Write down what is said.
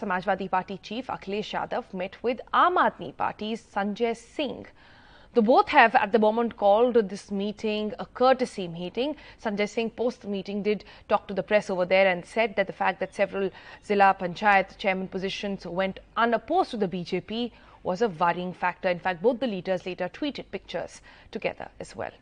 Samajwadi Party chief Akhilesh Yadav met with Aam Aadmi Party's Sanjay Singh. The both have at the moment called this meeting a courtesy meeting. Sanjay Singh post meeting, did talk to the press over there and said that the fact that several Zilla Panchayat chairman positions went unopposed to the BJP was a worrying factor. In fact, both the leaders later tweeted pictures together as well.